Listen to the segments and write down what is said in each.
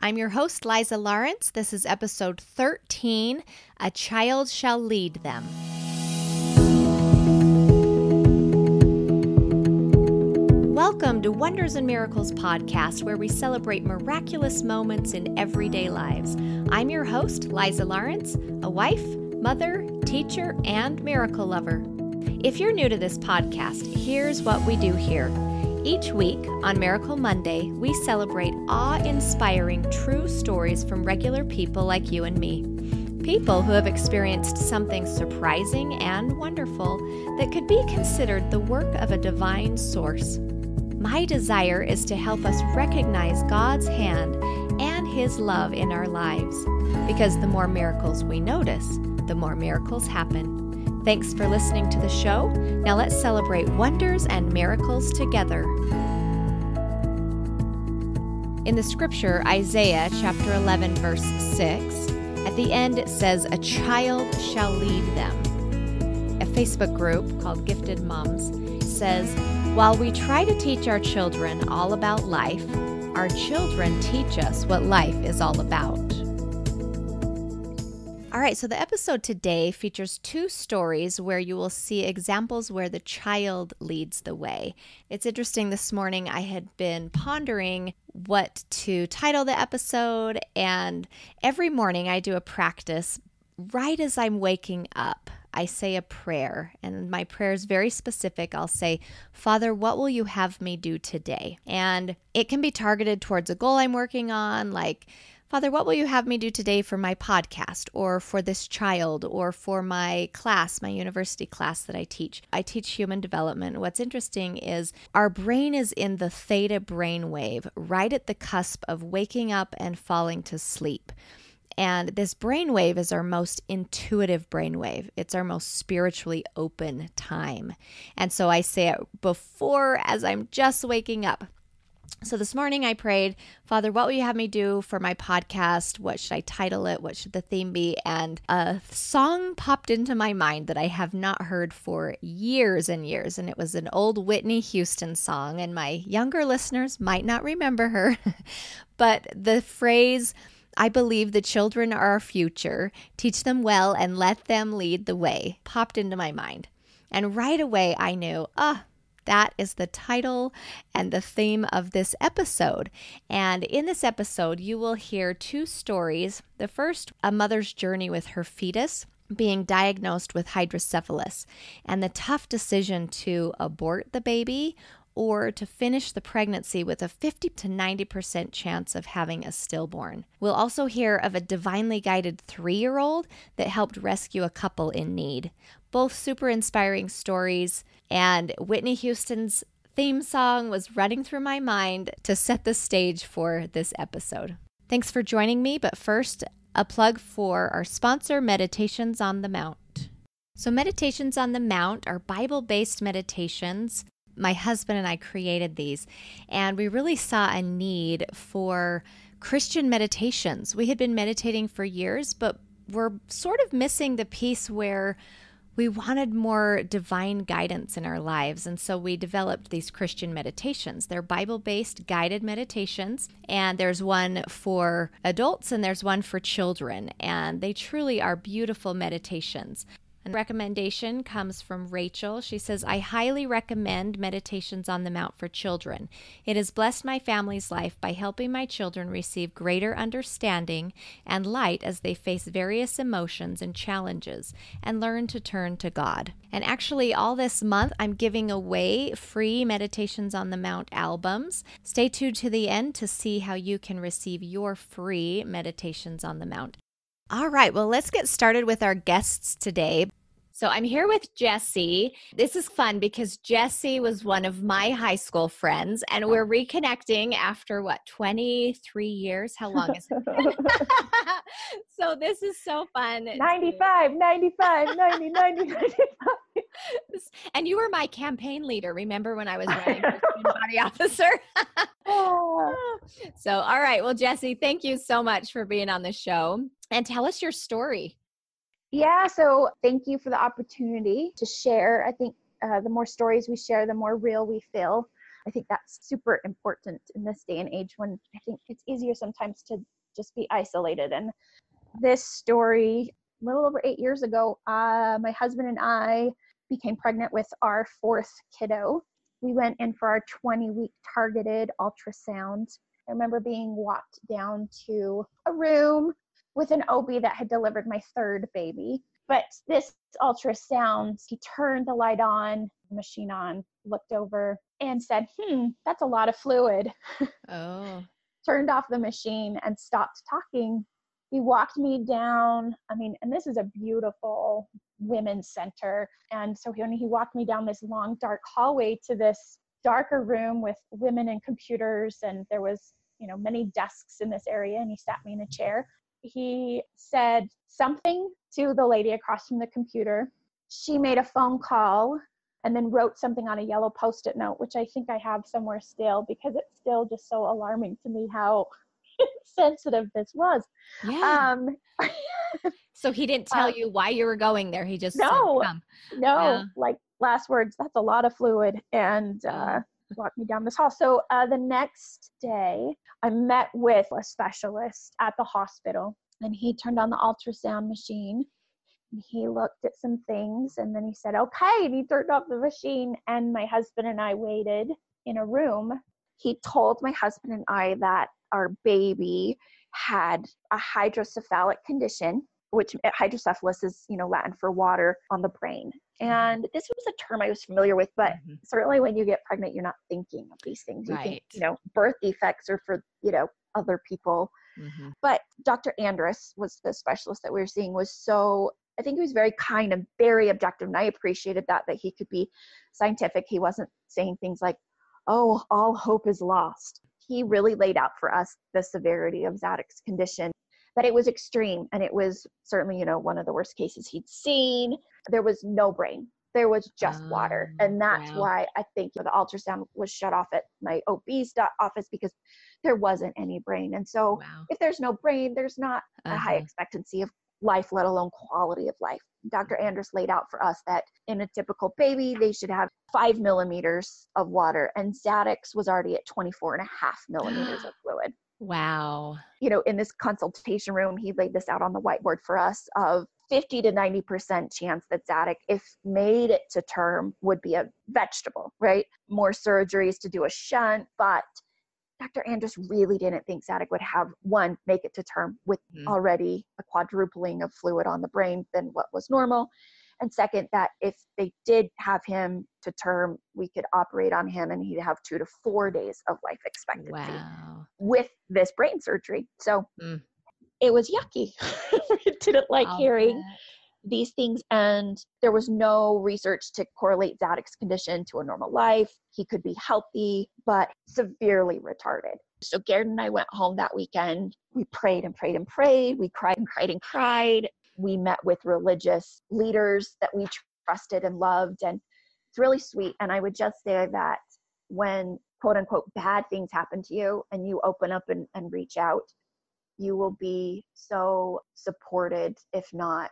I'm your host, Liza Lawrence. This is episode 13 A Child Shall Lead Them. Welcome to Wonders and Miracles podcast, where we celebrate miraculous moments in everyday lives. I'm your host, Liza Lawrence, a wife, mother, teacher, and miracle lover. If you're new to this podcast, here's what we do here. Each week on Miracle Monday, we celebrate awe inspiring true stories from regular people like you and me. People who have experienced something surprising and wonderful that could be considered the work of a divine source. My desire is to help us recognize God's hand and His love in our lives, because the more miracles we notice, the more miracles happen. Thanks for listening to the show. Now let's celebrate wonders and miracles together. In the scripture, Isaiah chapter 11, verse 6, at the end it says, A child shall lead them. A Facebook group called Gifted Moms says, While we try to teach our children all about life, our children teach us what life is all about. All right, so the episode today features two stories where you will see examples where the child leads the way. It's interesting, this morning I had been pondering what to title the episode, and every morning I do a practice right as I'm waking up. I say a prayer, and my prayer is very specific. I'll say, Father, what will you have me do today? And it can be targeted towards a goal I'm working on, like, Father, what will you have me do today for my podcast or for this child or for my class, my university class that I teach? I teach human development. What's interesting is our brain is in the theta brain wave, right at the cusp of waking up and falling to sleep. And this brainwave is our most intuitive brainwave. It's our most spiritually open time. And so I say it before as I'm just waking up. So this morning I prayed, Father, what will you have me do for my podcast? What should I title it? What should the theme be? And a song popped into my mind that I have not heard for years and years. And it was an old Whitney Houston song. And my younger listeners might not remember her, but the phrase, I believe the children are our future. Teach them well and let them lead the way popped into my mind. And right away I knew, ah, oh, that is the title and the theme of this episode. And in this episode, you will hear two stories. The first, a mother's journey with her fetus being diagnosed with hydrocephalus and the tough decision to abort the baby or to finish the pregnancy with a 50 to 90% chance of having a stillborn. We'll also hear of a divinely guided three year old that helped rescue a couple in need. Both super inspiring stories, and Whitney Houston's theme song was running through my mind to set the stage for this episode. Thanks for joining me, but first, a plug for our sponsor, Meditations on the Mount. So, Meditations on the Mount are Bible based meditations my husband and I created these, and we really saw a need for Christian meditations. We had been meditating for years, but we're sort of missing the piece where we wanted more divine guidance in our lives. And so we developed these Christian meditations. They're Bible based guided meditations. And there's one for adults and there's one for children. And they truly are beautiful meditations. Recommendation comes from Rachel. She says, I highly recommend Meditations on the Mount for children. It has blessed my family's life by helping my children receive greater understanding and light as they face various emotions and challenges and learn to turn to God. And actually, all this month, I'm giving away free Meditations on the Mount albums. Stay tuned to the end to see how you can receive your free Meditations on the Mount. All right, well, let's get started with our guests today. So I'm here with Jesse. This is fun because Jesse was one of my high school friends, and we're reconnecting after what, 23 years? How long is it? so this is so fun. 95, 95, 90, 90, 95. And you were my campaign leader. Remember when I was running for body officer? Oh, so, all right. Well, Jesse, thank you so much for being on the show and tell us your story. Yeah, so thank you for the opportunity to share. I think uh, the more stories we share, the more real we feel. I think that's super important in this day and age when I think it's easier sometimes to just be isolated. And this story, a little over eight years ago, uh, my husband and I became pregnant with our fourth kiddo. We went in for our 20 week targeted ultrasound. I remember being walked down to a room with an OB that had delivered my third baby. But this ultrasound, he turned the light on, machine on, looked over, and said, Hmm, that's a lot of fluid. Oh. turned off the machine and stopped talking. He walked me down. I mean, and this is a beautiful women's center. And so when he walked me down this long, dark hallway to this darker room with women and computers, and there was, you know, many desks in this area, and he sat me in a chair. He said something to the lady across from the computer. She made a phone call and then wrote something on a yellow post-it note, which I think I have somewhere still because it's still just so alarming to me how sensitive this was. Yeah. Um, so he didn't tell uh, you why you were going there. He just said, No. "Come." no, Yeah. like last words, that's a lot of fluid, and uh, walked me down this hall. So uh, the next day, I met with a specialist at the hospital, and he turned on the ultrasound machine. And he looked at some things, and then he said, "Okay," and he turned off the machine. And my husband and I waited in a room. He told my husband and I that our baby had a hydrocephalic condition, which hydrocephalus is, you know, Latin for water on the brain. And this was a term I was familiar with, but Mhm. certainly when you get pregnant, you're not thinking of these things. You Right. think, you know, birth defects are for, you know, other people. Mhm. But Dr. Andrus was the specialist that we were seeing was so I think he was very kind and very objective. And I appreciated that that he could be scientific. He wasn't saying things like, oh, all hope is lost. He really laid out for us the severity of Zadok's condition, that it was extreme and it was certainly, you know, one of the worst cases he'd seen. There was no brain. There was just water. Oh, And that's wow. why I think the ultrasound was shut off at my OB's office because there wasn't any brain. And so Wow. if there's no brain, there's not a high Uh-huh. expectancy of life, let alone quality of life. Dr. Mm-hmm. Andrus laid out for us that in a typical baby, they should have five millimeters of water, and Zadok's was already at 24 and a half millimeters of fluid. Wow. You know, in this consultation room, he laid this out on the whiteboard for us of 50 to 90% chance that Zadok, if made it to term, would be a vegetable, right? More surgeries to do a shunt, but Dr. Andrus really didn't think Zadok would have one, make it to term with Mhm. already a quadrupling of fluid on the brain than what was normal. And second, that if they did have him to term, we could operate on him and he'd have two to four days of life expectancy Wow. with this brain surgery. So Mm. it was yucky. didn't like I'll hearing bet. These things and there was no research to correlate Zadok's condition to a normal life. He could be healthy, but severely retarded. So Garrett and I went home that weekend. We prayed and prayed and prayed. We cried and cried and cried. We met with religious leaders that we trusted and loved. And it's really sweet. And I would just say that when quote unquote bad things happen to you and you open up and, and reach out, you will be so supported, if not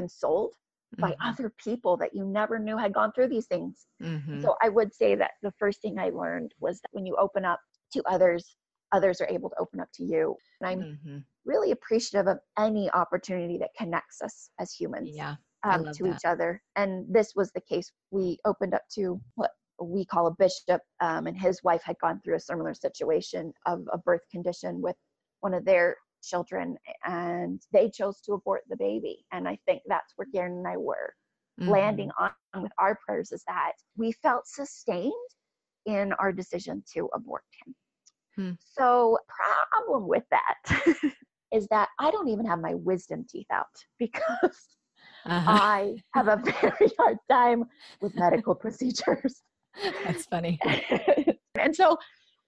consoled by Mhm. other people that you never knew had gone through these things. Mhm. So I would say that the first thing I learned was that when you open up to others, others are able to open up to you. And I'm Mhm. really appreciative of any opportunity that connects us as humans Yeah. Um, to that. each other. And this was the case. We opened up to what we call a bishop, um, and his wife had gone through a similar situation of a birth condition with one of their children, and they chose to abort the baby. And I think that's where Garen and I were landing on with our prayers is that we felt sustained in our decision to abort him. Hmm. So, problem with that is that I don't even have my wisdom teeth out because. Uh-huh. I have a very hard time with medical procedures. That's funny. and so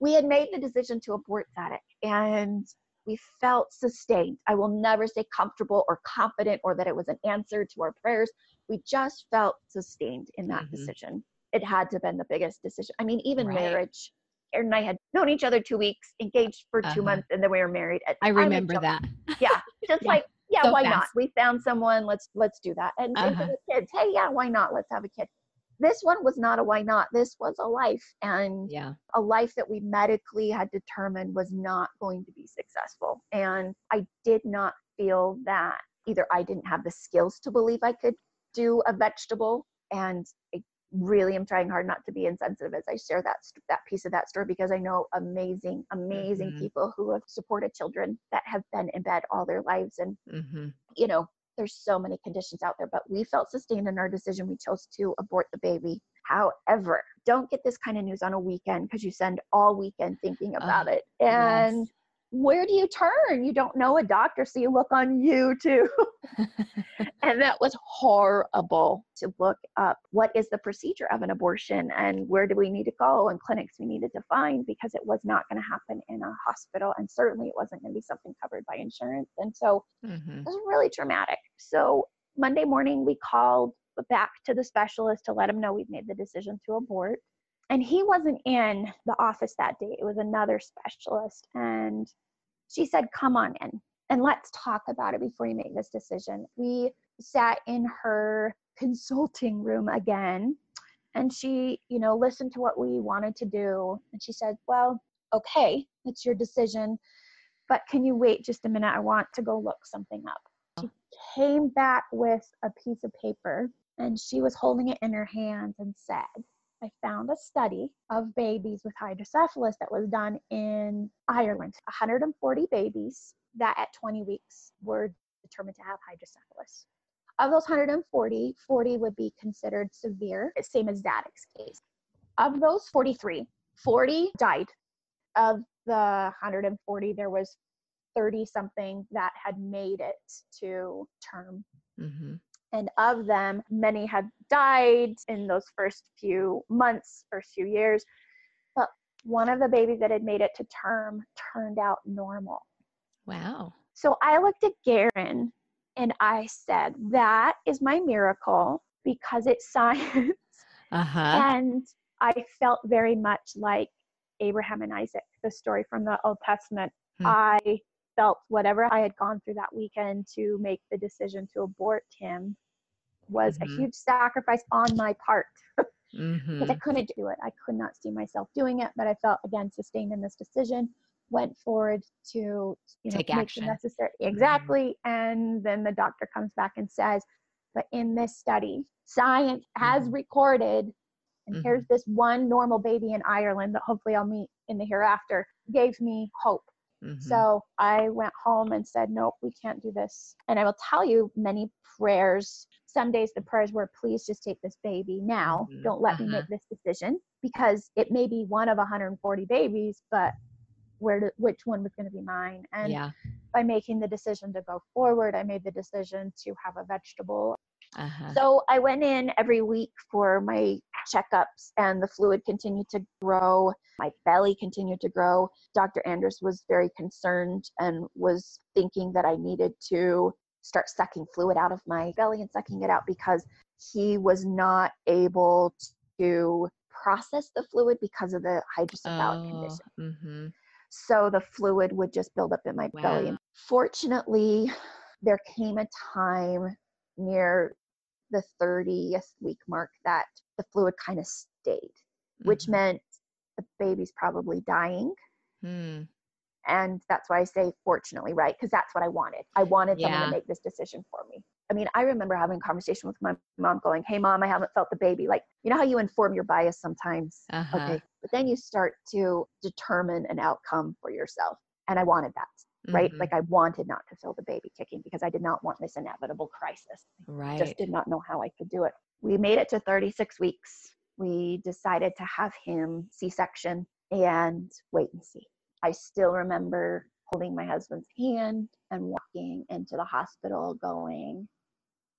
we had made the decision to abort Zadok and we felt sustained. I will never say comfortable or confident or that it was an answer to our prayers. We just felt sustained in that Mhm. decision. It had to have been the biggest decision. I mean, even Right. marriage. Aaron and I had known each other two weeks, engaged for 2 Uh-huh. months, and then we were married. At, I remember that. Yeah, just Yeah. like yeah, So why fast. not? We found someone. Let's let's do that. And Uh-huh. with kids. Hey, yeah, why not? Let's have a kid. This one was not a why not. This was a life and Yeah. a life that we medically had determined was not going to be successful. And I did not feel that either I didn't have the skills to believe I could do a vegetable and I really am trying hard not to be insensitive as I share that that piece of that story because I know amazing amazing Mhm. people who have supported children that have been in bed all their lives and Mm-hmm. you know, there's so many conditions out there, but we felt sustained in our decision. We chose to abort the baby. However, don't get this kind of news on a weekend because you send all weekend thinking about it. And yes. Where do you turn? You don't know a doctor, so you look on YouTube. and that was horrible to look up what is the procedure of an abortion and where do we need to go and clinics we needed to find because it was not going to happen in a hospital and certainly it wasn't going to be something covered by insurance. And so mm-hmm. it was really traumatic. So Monday morning, we called back to the specialist to let him know we'd made the decision to abort. And he wasn't in the office that day, it was another specialist. And she said, Come on in and let's talk about it before you make this decision. We sat in her consulting room again and she, you know, listened to what we wanted to do. And she said, Well, okay, it's your decision, but can you wait just a minute? I want to go look something up. She came back with a piece of paper and she was holding it in her hands and said, I found a study of babies with hydrocephalus that was done in Ireland. 140 babies that at 20 weeks were determined to have hydrocephalus. Of those 140, 40 would be considered severe, same as Zadok's case. Of those 43, 40 died. Of the 140, there was 30 something that had made it to term Mm-hmm. And of them many had died in those first few months first few years but one of the babies that had made it to term turned out normal Wow. so i looked at Garen and i said that is my miracle because it's science Uh-huh. and i felt very much like abraham and isaac the story from the old testament Hmm. i felt whatever i had gone through that weekend to make the decision to abort him was Mhm. a huge sacrifice on my part because Mm-hmm. i couldn't do it i could not see myself doing it but i felt again sustained in this decision went forward to you know Take make action. the necessary exactly and then the doctor comes back and says but in this study science has Mhm. recorded and here's this one normal baby in ireland that hopefully i'll meet in the hereafter gave me hope Mhm. so I went home and said, nope, we can't do this. And I will tell you, many prayers, some days the prayers were, please just take this baby now. Mhm. Don't let me Uh-huh. make this decision because it may be one of 140 babies, but where to, which one was going to be mine? And yeah. by making the decision to go forward, I made the decision to have a vegetable Uh-huh. so I went in every week for my checkups, and the fluid continued to grow. My belly continued to grow. Dr. Andrus was very concerned and was thinking that I needed to start sucking fluid out of my belly and sucking it out because he was not able to process the fluid because of the hydrocephalic oh. condition. Mm-hmm. So the fluid would just build up in my belly. Wow. And fortunately, there came a time near the 30th week mark that the fluid kind of stayed, which Mhm. meant the baby's probably dying. Hmm. And that's why I say fortunately, right? Because that's what I wanted. I wanted someone to make this decision for me. I mean, I remember having a conversation with my mom going, Hey, mom, I haven't felt the baby. Like, you know how you inform your bias sometimes? Uh-huh. Okay. But then you start to determine an outcome for yourself. And I wanted that, right? Mhm. Like, I wanted not to feel the baby kicking because I did not want this inevitable crisis. right. Just did not know how I could do it. We made it to 36 weeks. We decided to have him C section and wait and see. I still remember holding my husband's hand and walking into the hospital going,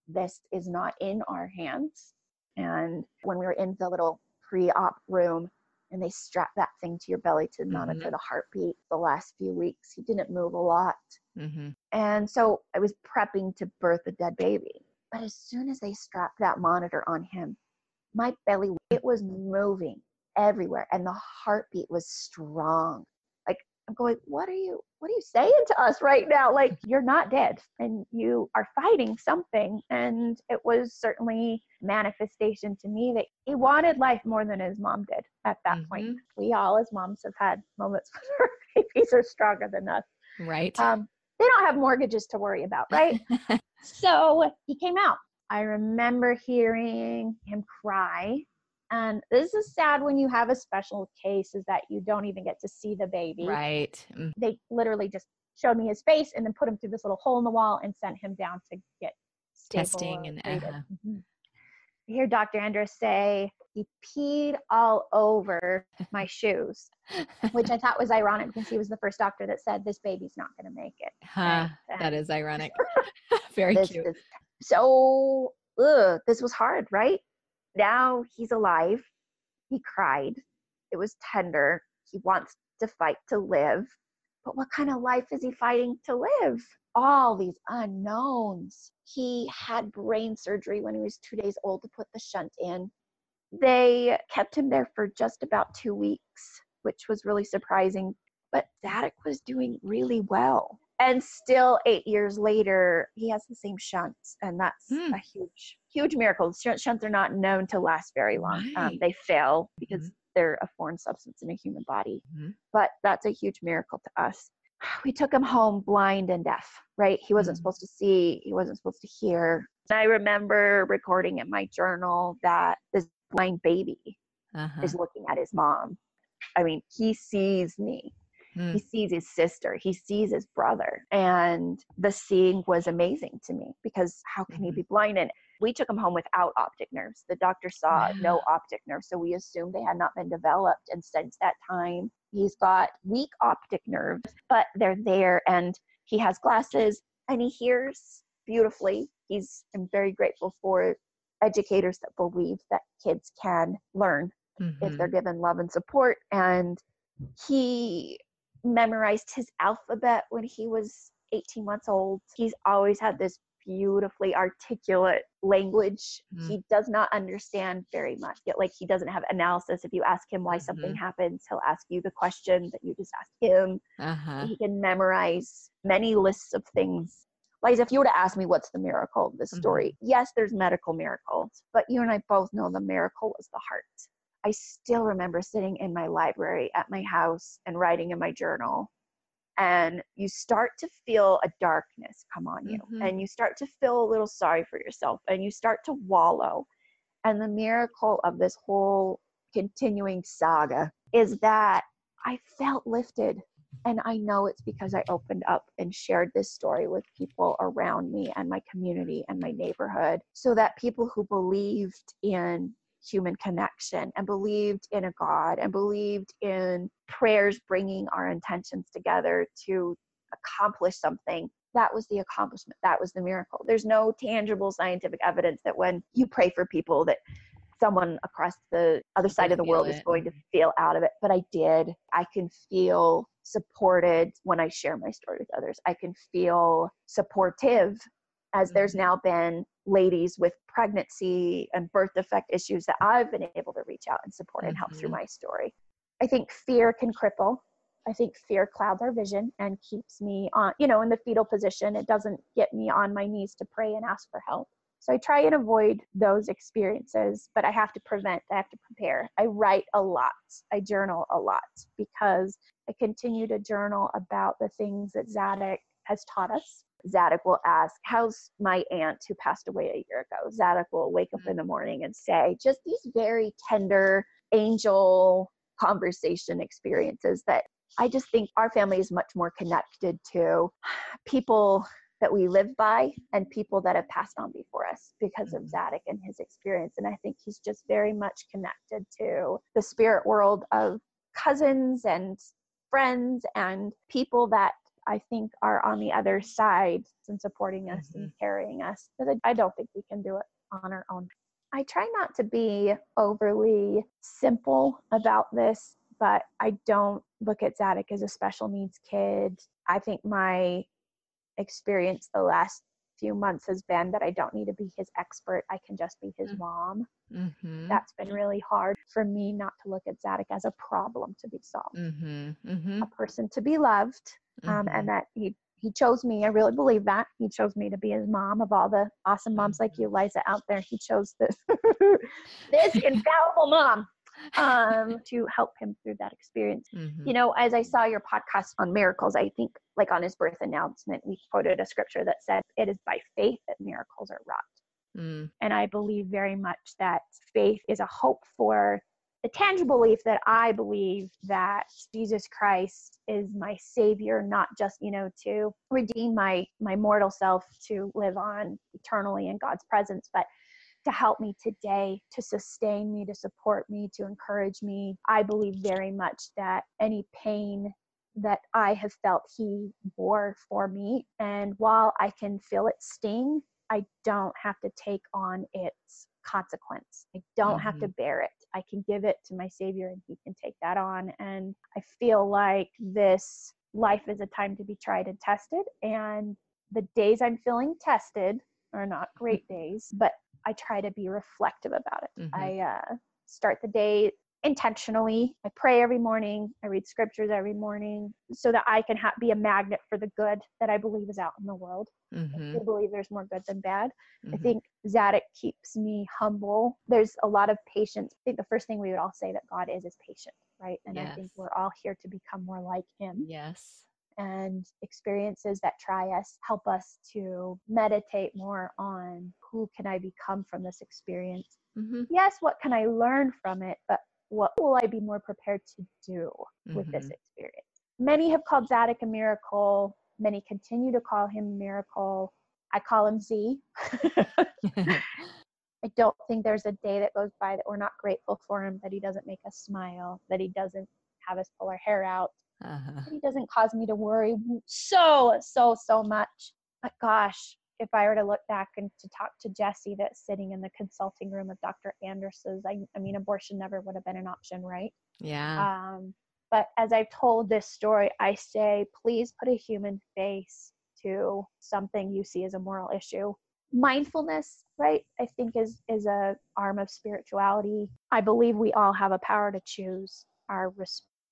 This is not in our hands. And when we were in the little pre op room and they strapped that thing to your belly to monitor the heartbeat the last few weeks, he didn't move a lot. mm-hmm. And so I was prepping to birth a dead baby. But as soon as they strapped that monitor on him, my belly, it was moving everywhere and the heartbeat was strong. I'm going, what are you, what are you saying to us right now? Like, you're not dead and you are fighting something. And it was certainly manifestation to me that he wanted life more than his mom did at that mm-hmm. point. We all, as moms, have had moments where babies are stronger than us. Right. Um, they don't have mortgages to worry about, right? so he came out. I remember hearing him cry and this is sad when you have a special case is that you don't even get to see the baby. Right. Mm. They literally just showed me his face and then put him through this little hole in the wall and sent him down to get testing and uh-huh. mm-hmm. I hear Dr. Andrus say he peed all over my shoes, which I thought was ironic because he was the first doctor that said this baby's not going to make it. Huh, that is ironic. Very cute. Is, so, ugh, this was hard, right? Now he's alive. He cried. It was tender. He wants to fight to live. But what kind of life is he fighting to live? All these unknowns. He had brain surgery when he was two days old to put the shunt in. They kept him there for just about two weeks, which was really surprising. But Zadok was doing really well and still eight years later he has the same shunts and that's mm. a huge huge miracle shunts are not known to last very long um, right. um, they fail because mm-hmm. they're a foreign substance in a human body mm-hmm. but that's a huge miracle to us we took him home blind and deaf right he wasn't mm-hmm. supposed to see he wasn't supposed to hear i remember recording in my journal that this blind baby uh-huh. is looking at his mom i mean he sees me Mm. He sees his sister, he sees his brother. And the seeing was amazing to me because how can mm-hmm. he be blind? And we took him home without optic nerves. The doctor saw yeah. no optic nerves, so we assumed they had not been developed. And since that time, he's got weak optic nerves, but they're there. And he has glasses and he hears beautifully. He's I'm very grateful for educators that believe that kids can learn mm-hmm. if they're given love and support. And he memorized his alphabet when he was 18 months old. He's always had this beautifully articulate language. Mm. He does not understand very much. Yet, like he doesn't have analysis. If you ask him why something mm-hmm. happens, he'll ask you the question that you just asked him. Uh-huh. He can memorize many lists of things. Like if you were to ask me what's the miracle of this mm-hmm. story, yes, there's medical miracles, but you and I both know the miracle was the heart. I still remember sitting in my library at my house and writing in my journal. And you start to feel a darkness come on you, mm-hmm. and you start to feel a little sorry for yourself, and you start to wallow. And the miracle of this whole continuing saga is that I felt lifted. And I know it's because I opened up and shared this story with people around me and my community and my neighborhood so that people who believed in human connection and believed in a God and believed in prayers bringing our intentions together to accomplish something. That was the accomplishment. That was the miracle. There's no tangible scientific evidence that when you pray for people that someone across the other side of the world it. is going to feel out of it. But I did. I can feel supported when I share my story with others. I can feel supportive as there's mm-hmm. now been ladies with pregnancy and birth defect issues that I've been able to reach out and support and help mm-hmm. through my story. I think fear can cripple. I think fear clouds our vision and keeps me on, you know, in the fetal position. It doesn't get me on my knees to pray and ask for help. So I try and avoid those experiences, but I have to prevent, I have to prepare. I write a lot, I journal a lot because I continue to journal about the things that Zadok has taught us Zadok will ask, How's my aunt who passed away a year ago? Zadok will wake up in the morning and say, just these very tender angel conversation experiences that I just think our family is much more connected to people that we live by and people that have passed on before us because of mm-hmm. Zadok and his experience. And I think he's just very much connected to the spirit world of cousins and friends and people that I think are on the other side and supporting us mm-hmm. and carrying us. Because I, I don't think we can do it on our own. I try not to be overly simple about this, but I don't look at Zadok as a special needs kid. I think my experience the last few months has been that I don't need to be his expert. I can just be his Mm. mom. Mm-hmm. That's been really hard for me not to look at Zadok as a problem to be solved, Mm-hmm. Mm-hmm. a person to be loved, um, and that he he chose me. I really believe that he chose me to be his mom. Of all the awesome moms like you, Liza, out there, he chose this this infallible mom um, to help him through that experience. mm-hmm. You know, as I saw your podcast on miracles, I think like on his birth announcement, we quoted a scripture that said, "It is by faith that miracles are wrought." Mm, And I believe very much that faith is a hope for the tangible belief that I believe that Jesus Christ is my savior, not just, you know, to redeem my my mortal self to live on eternally in God's presence, but to help me today, to sustain me, to support me, to encourage me. I believe very much that any pain that I have felt he bore for me. And while I can feel it sting, I don't have to take on its consequence. I don't have to bear it. I can give it to my Savior and He can take that on. And I feel like this life is a time to be tried and tested. And the days I'm feeling tested are not great days, but I try to be reflective about it. Mhm. I uh, start the day intentionally. I pray every morning. I read scriptures every morning so that I can ha- be a magnet for the good that I believe is out in the world. mhm, I believe there's more good than bad. I mhm. think Zadok keeps me humble. There's a lot of patience. I think the first thing we would all say that God is is patient, right? And I think we're all here to become more like Him. Yes. And experiences that try us help us to meditate more on who can I become from this experience. Mm-hmm. Yes, what can I learn from it, but what will I be more prepared to do with this Mhm. experience? Many have called Zadok a miracle. Many continue to call him a miracle. I call him Z. I don't think there's a day that goes by that we're not grateful for him, that he doesn't make us smile, that he doesn't have us pull our hair out, uh-huh. that he doesn't cause me to worry so, so, so much. But gosh, if I were to look back and to talk to Jesse that's sitting in the consulting room of Dr. Anderson's, I, I mean, abortion never would have been an option, right? Yeah. Um, but as I've told this story, I say, please put a human face to something you see as a moral issue. Mindfulness, right? I think is is a arm of spirituality. I believe we all have a power to choose our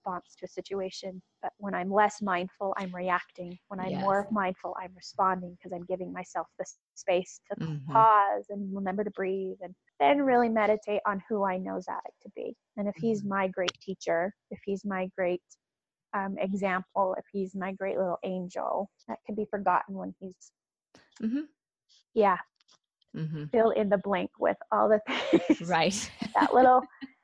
response to a situation. But when I'm less mindful, I'm reacting. When I'm more mindful, I'm responding because I'm giving myself the space to Mhm. pause and remember to breathe and then really meditate on who I know Zadok to be. And if he's my great teacher, if he's my great um, example, if he's my great little angel, that can be forgotten when he's, Mhm. yeah, Mm-hmm. fill in the blank with all the things. Right. that little,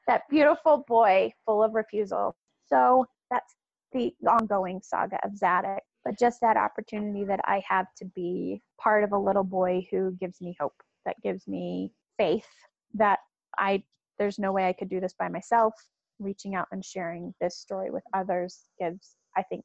that beautiful boy full of refusal. So that's the ongoing saga of Zadok. But just that opportunity that I have to be part of a little boy who gives me hope, that gives me faith that I there's no way I could do this by myself. Reaching out and sharing this story with others gives, I think,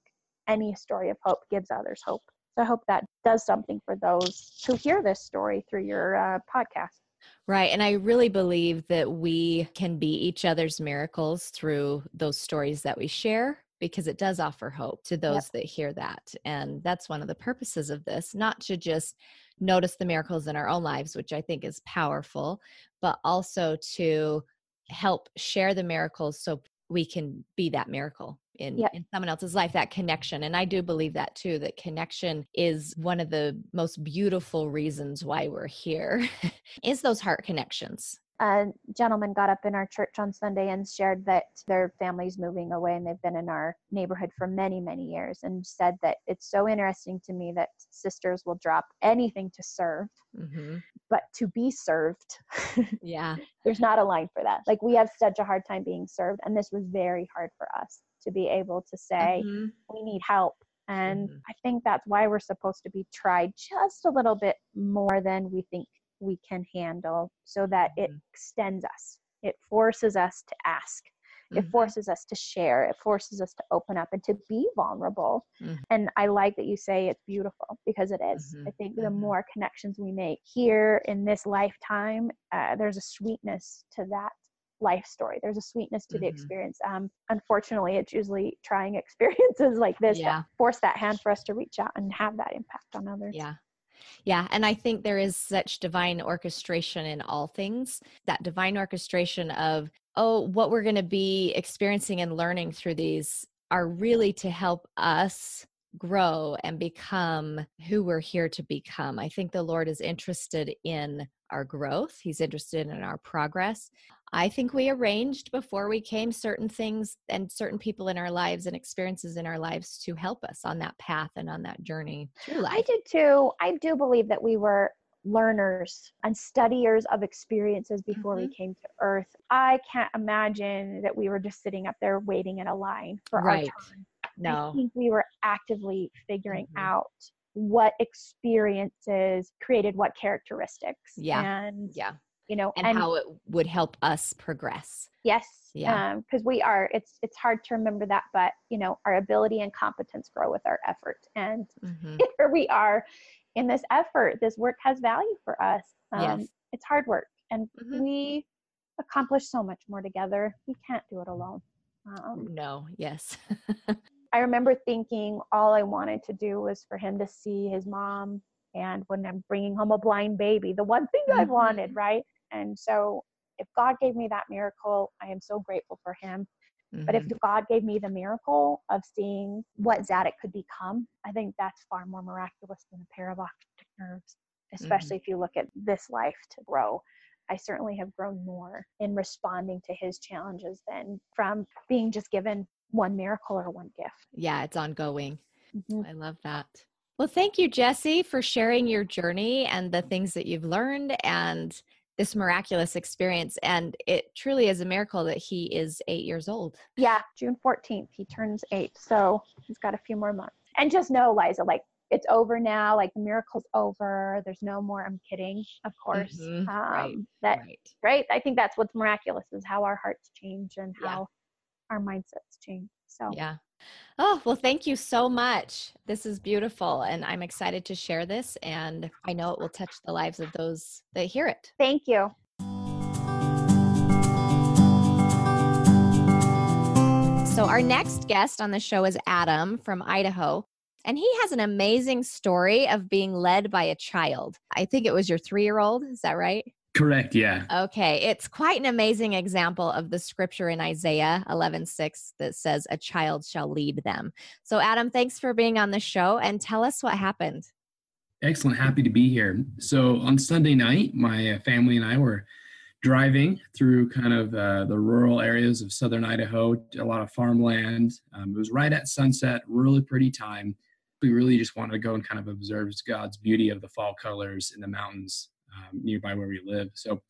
any story of hope gives others hope. So I hope that does something for those who hear this story through your uh, podcast. Right. And I really believe that we can be each other's miracles through those stories that we share because it does offer hope to those that hear that. And that's one of the purposes of this, not to just notice the miracles in our own lives, which I think is powerful, but also to help share the miracles so we can be that miracle in, Yep. in someone else's life, that connection. And I do believe that too, that connection is one of the most beautiful reasons why we're here, is those heart connections. a gentleman got up in our church on Sunday and shared that their family's moving away and they've been in our neighborhood for many, many years and said that it's so interesting to me that sisters will drop anything to serve, hmm but to be served, Yeah. there's not a line for that. Like we have such a hard time being served, and this was very hard for us to be able to say, Mhm. we need help. And Mhm. I think that's why we're supposed to be tried just a little bit more than we think we can handle so that it Mhm. extends us. It forces us to ask. It Mhm. forces us to share. It forces us to open up and to be vulnerable. Mhm. And I like that you say it's beautiful because it is. I Mhm. think the Mhm. more connections we make here in this lifetime, uh, there's a sweetness to that life story. There's a sweetness to the Mhm. experience. Um, unfortunately, it's usually trying experiences like this Yeah. that force that hand for us to reach out and have that impact on others. Yeah. Yeah, and I think there is such divine orchestration in all things. That divine orchestration of, oh, what we're going to be experiencing and learning through these are really to help us grow and become who we're here to become. I think the Lord is interested in our growth, He's interested in our progress. I think we arranged before we came certain things and certain people in our lives and experiences in our lives to help us on that path and on that journey through life. I did too. I do believe that we were learners and studiers of experiences before mm-hmm. we came to earth. I can't imagine that we were just sitting up there waiting in a line for right. our turn. No. I think we were actively figuring mm-hmm. out what experiences created what characteristics. Yeah. And yeah. You know, and, and how it would help us progress. Yes. Yeah. Because um, we are, it's it's hard to remember that, but you know, our ability and competence grow with our effort. And mm-hmm. here we are in this effort. This work has value for us. Um, yes. It's hard work. And mm-hmm. we accomplish so much more together. We can't do it alone. Um, no, yes. I remember thinking all I wanted to do was for him to see his mom. And when I'm bringing home a blind baby, the one thing mm-hmm. I've wanted, right? And so if God gave me that miracle, I am so grateful for him. Mm-hmm. But if mm-hmm. God gave me the miracle of seeing what Zadok could become, I think that's far more miraculous than a pair of optic nerves, especially mm-hmm. if you look at this life to grow. I certainly have grown more in responding to his challenges than from being just given one miracle or one gift. Yeah, it's ongoing. Mm-hmm. I love that. Well, thank you, Jesse, for sharing your journey and the things that you've learned and this miraculous experience. And it truly is a miracle that he is eight years old. Yeah, June 14th, he turns eight. So he's got a few more months. And just know, Liza, like it's over now. Like the miracle's over. There's no more. I'm kidding, of course. Mm-hmm. Um, right. That right. right. I think that's what's miraculous is how our hearts change and how yeah our mindsets change. So, yeah. Oh, well, thank you so much. This is beautiful. And I'm excited to share this. And I know it will touch the lives of those that hear it. Thank you. So, our next guest on the show is Adam from Idaho. And he has an amazing story of being led by a child. I think it was your three year old. Is that right? Correct, yeah. Okay, it's quite an amazing example of the scripture in Isaiah 11:6 that says a child shall lead them. So Adam, thanks for being on the show and tell us what happened. Excellent, happy to be here. So on Sunday night, my uh, family and I were driving through kind of uh, the rural areas of southern Idaho, a lot of farmland. Um, it was right at sunset, really pretty time. We really just wanted to go and kind of observe God's beauty of the fall colors in the mountains um, nearby where we live. So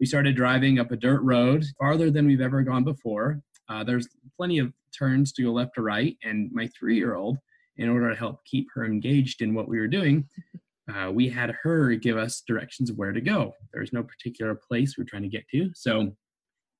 we started driving up a dirt road farther than we've ever gone before. Uh, there's plenty of turns to go left or right, and my three year old, in order to help keep her engaged in what we were doing, uh, we had her give us directions of where to go. There's no particular place we're trying to get to. So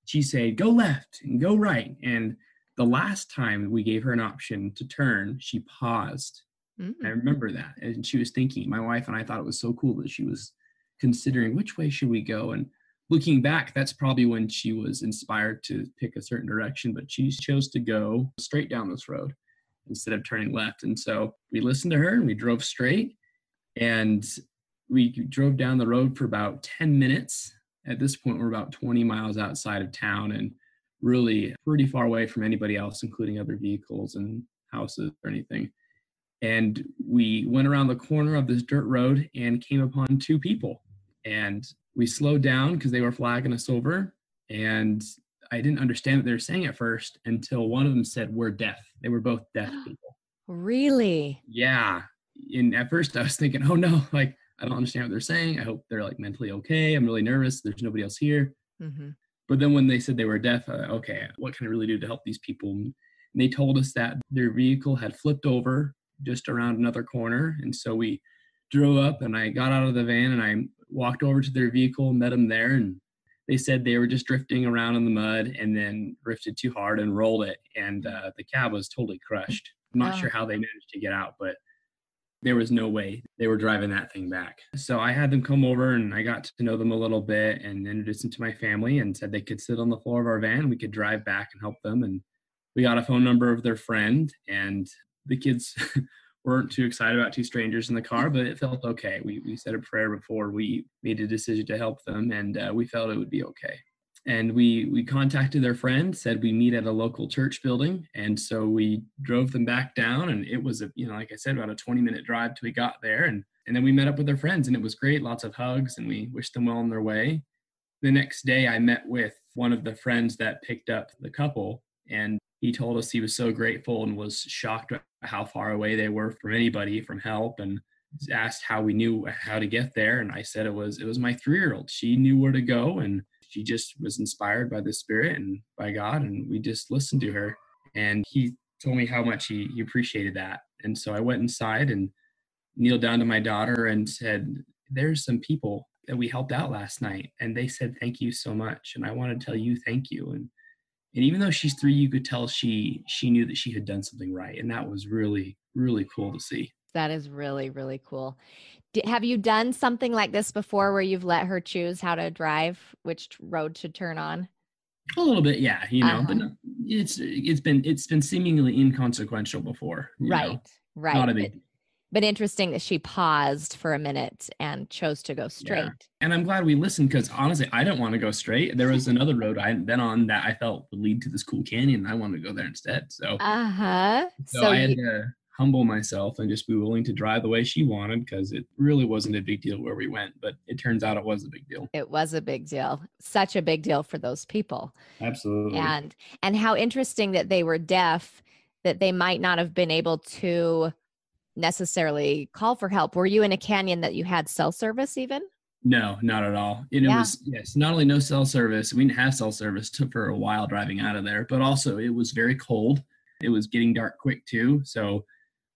she said, go left and go right. And the last time we gave her an option to turn, she paused. Mm-hmm. I remember that. And she was thinking, my wife and I thought it was so cool that she was considering which way should we go. And looking back that's probably when she was inspired to pick a certain direction but she chose to go straight down this road instead of turning left. And so we listened to her and we drove straight and we drove down the road for about 10 minutes. At this point we're about 20 miles outside of town and really pretty far away from anybody else including other vehicles and houses or anything. And we went around the corner of this dirt road and came upon two people and we slowed down because they were flagging us over and i didn't understand what they were saying at first until one of them said we're deaf. They were both deaf people. Really? Yeah. And at first i was thinking oh no like i don't understand what they're saying. I hope they're like mentally okay. I'm really nervous. There's nobody else here. Mm-hmm. but then when they said they were deaf uh, okay what can i really do to help these people? And they told us that their vehicle had flipped over just around another corner and so we drove up and i got out of the van and i walked over to their vehicle, met them there, and they said they were just drifting around in the mud and then drifted too hard and rolled it, and uh, the cab was totally crushed. I'm not sure how they managed to get out, but there was no way they were driving that thing back. So I had them come over and I got to know them a little bit and introduced them to my family and said they could sit on the floor of our van. We could drive back and help them. And we got a phone number of their friend and the kids weren't too excited about two strangers in the car, but it felt okay. We, we said a prayer before we made a decision to help them, and uh, we felt it would be okay. And we we contacted their friend, said we meet at a local church building, and so we drove them back down. And it was a you know like I said about a 20 minute drive till we got there, and and then we met up with their friends, and it was great. Lots of hugs, and we wished them well on their way. The next day, I met with one of the friends that picked up the couple, and he told us he was so grateful and was shocked how far away they were from anybody from help and asked how we knew how to get there. And i said it was it was my three-year-old. She knew where to go and she just was inspired by the spirit and by god and we just listened to her. And he told me how much he, he appreciated that. And so i went inside and kneeled down to my daughter and said there's some people that we helped out last night. And they said thank you so much. And i want to tell you thank you. And and even though she's three you could tell she she knew that she had done something right and that was really really cool to see that is really really cool have you done something like this before where you've let her choose how to drive which road to turn on a little bit yeah you know uh-huh. but it's it's been it's been seemingly inconsequential before right know? right not a big but interesting that she paused for a minute and chose to go straight. Yeah. And I'm glad we listened because honestly, I didn't want to go straight. There was another road I had been on that I felt would lead to this cool canyon. I wanted to go there instead. So, uh huh. So, so, I had you- to humble myself and just be willing to drive the way she wanted because it really wasn't a big deal where we went. But it turns out it was a big deal. It was a big deal. Such a big deal for those people. Absolutely. And and how interesting that they were deaf that they might not have been able to necessarily call for help. Were you in a canyon that you had cell service even? No, not at all. And it yeah. was yes, not only no cell service, we didn't have cell service to, for a while driving out of there, but also it was very cold. It was getting dark quick too. So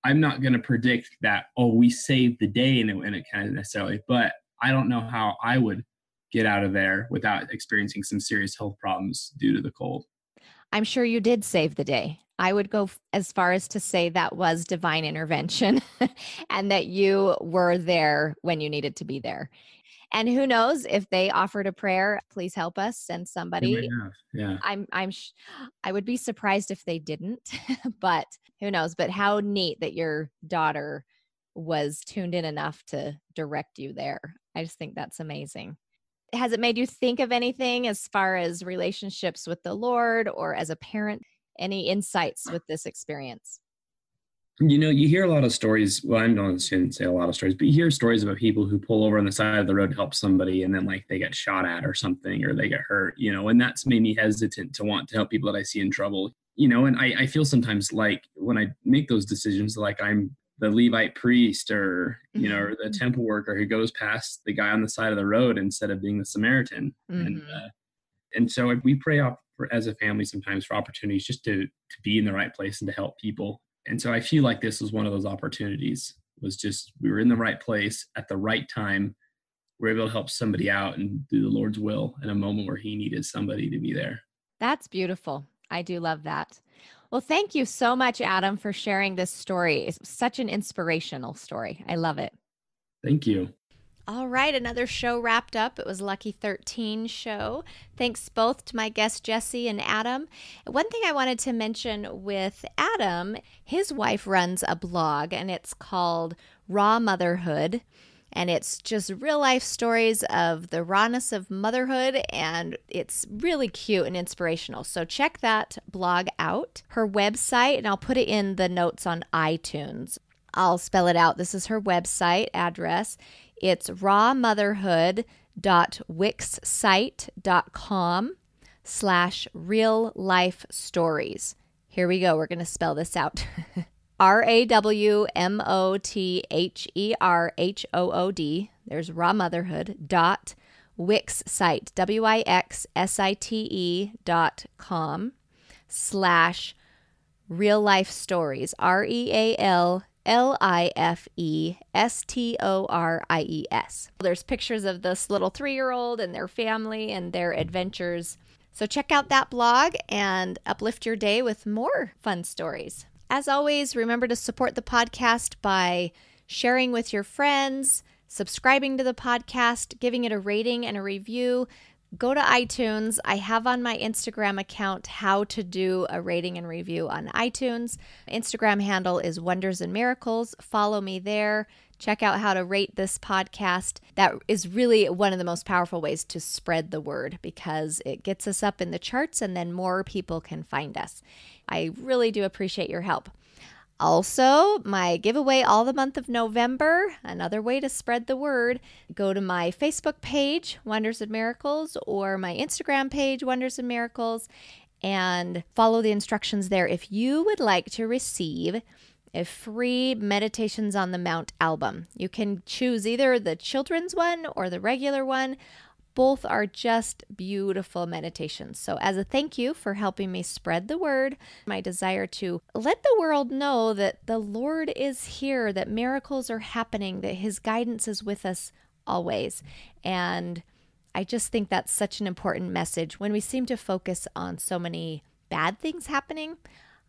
I'm not going to predict that oh we saved the day and it, and it kind of necessarily, but I don't know how I would get out of there without experiencing some serious health problems due to the cold. I'm sure you did save the day. I would go as far as to say that was divine intervention and that you were there when you needed to be there. And who knows if they offered a prayer, please help us send somebody. Yeah. I'm I'm sh- I would be surprised if they didn't, but who knows, but how neat that your daughter was tuned in enough to direct you there. I just think that's amazing. Has it made you think of anything as far as relationships with the Lord or as a parent any insights with this experience? You know, you hear a lot of stories. Well, I don't say a lot of stories, but you hear stories about people who pull over on the side of the road to help somebody, and then like they get shot at or something, or they get hurt. You know, and that's made me hesitant to want to help people that I see in trouble. You know, and I, I feel sometimes like when I make those decisions, like I'm the Levite priest or you know, or the mm-hmm. temple worker who goes past the guy on the side of the road instead of being the Samaritan. Mm-hmm. And uh, and so we pray up as a family sometimes for opportunities just to to be in the right place and to help people. And so I feel like this was one of those opportunities. Was just we were in the right place at the right time. We we're able to help somebody out and do the Lord's will in a moment where He needed somebody to be there. That's beautiful. I do love that. Well, thank you so much, Adam, for sharing this story. It's such an inspirational story. I love it. Thank you. All right, another show wrapped up. It was Lucky 13 show. Thanks both to my guests Jesse and Adam. One thing I wanted to mention with Adam, his wife runs a blog and it's called Raw Motherhood. And it's just real life stories of the rawness of motherhood, and it's really cute and inspirational. So, check that blog out. Her website, and I'll put it in the notes on iTunes. I'll spell it out. This is her website address. It's rawmotherhood.wixsite.com slash real life stories. Here we go. We're going to spell this out. R A W M O T H E R H O O D. There's raw motherhood dot Wix site, W I X S I T E dot com slash real life stories, R E A L L I F E S T O R I E S. There's pictures of this little three year old and their family and their adventures. So check out that blog and uplift your day with more fun stories. As always, remember to support the podcast by sharing with your friends, subscribing to the podcast, giving it a rating and a review. Go to iTunes. I have on my Instagram account how to do a rating and review on iTunes. Instagram handle is Wonders and Miracles. Follow me there. Check out how to rate this podcast. That is really one of the most powerful ways to spread the word because it gets us up in the charts and then more people can find us. I really do appreciate your help. Also, my giveaway all the month of November, another way to spread the word. Go to my Facebook page, Wonders and Miracles, or my Instagram page, Wonders and Miracles, and follow the instructions there. If you would like to receive a free Meditations on the Mount album, you can choose either the children's one or the regular one. Both are just beautiful meditations. So, as a thank you for helping me spread the word, my desire to let the world know that the Lord is here, that miracles are happening, that His guidance is with us always. And I just think that's such an important message when we seem to focus on so many bad things happening.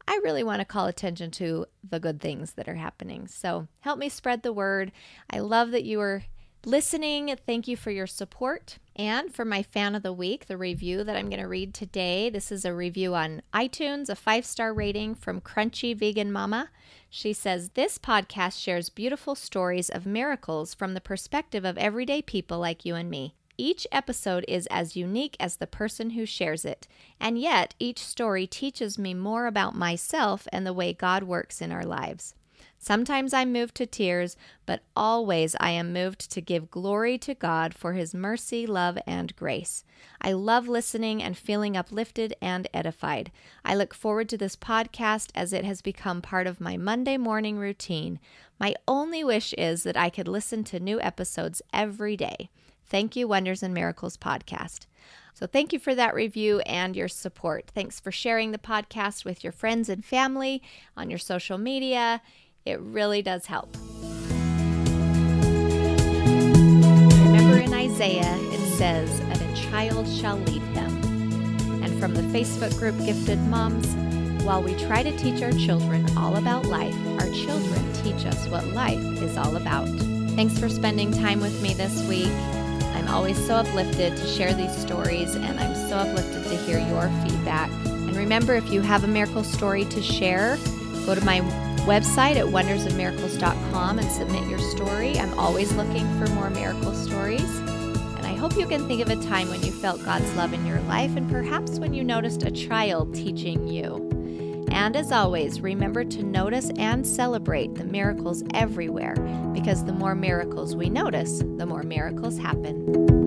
I really want to call attention to the good things that are happening. So help me spread the word. I love that you are listening. Thank you for your support. And for my fan of the week, the review that I'm going to read today, this is a review on iTunes, a five star rating from Crunchy Vegan Mama. She says, This podcast shares beautiful stories of miracles from the perspective of everyday people like you and me. Each episode is as unique as the person who shares it, and yet each story teaches me more about myself and the way God works in our lives. Sometimes I'm moved to tears, but always I am moved to give glory to God for His mercy, love, and grace. I love listening and feeling uplifted and edified. I look forward to this podcast as it has become part of my Monday morning routine. My only wish is that I could listen to new episodes every day. Thank you, Wonders and Miracles podcast. So, thank you for that review and your support. Thanks for sharing the podcast with your friends and family on your social media. It really does help. Remember in Isaiah, it says, And a child shall lead them. And from the Facebook group Gifted Moms, while we try to teach our children all about life, our children teach us what life is all about. Thanks for spending time with me this week. I'm always so uplifted to share these stories, and I'm so uplifted to hear your feedback. And remember, if you have a miracle story to share, go to my website at wondersandmiracles.com and submit your story. I'm always looking for more miracle stories. And I hope you can think of a time when you felt God's love in your life and perhaps when you noticed a child teaching you. And as always, remember to notice and celebrate the miracles everywhere because the more miracles we notice, the more miracles happen.